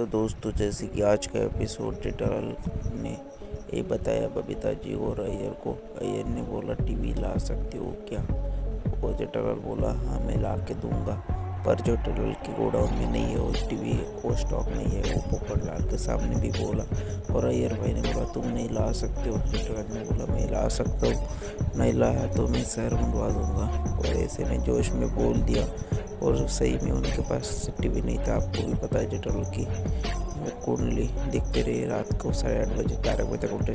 तो दोस्तों, जैसे कि आज का एपिसोड जेठालाल ने ये बताया बबीता जी और अय्यर को। अय्यर ने बोला, टीवी ला सकते हो क्या? वो जेठालाल बोला हाँ मैं ला के दूँगा। पर जो जेठालाल के गोडाउन में नहीं है वो टीवी वो स्टॉक नहीं है, वो पोपटलाल के सामने भी बोला। और अय्यर भाई ने बोला, तुम नहीं ला सकते हो। जेठालाल ने बोला, मैं ला सकता हूँ। नहीं लाया तो मैं शहर मंगवा दूँगा। और ऐसे में जोश में बोल दिया। और सही में उनके पास टीवी नहीं था, आपको भी पता है जेठालाल की कुंडली देखते रहे रात को साढ़े आठ बजे ग्यारह बजे तक उल्टे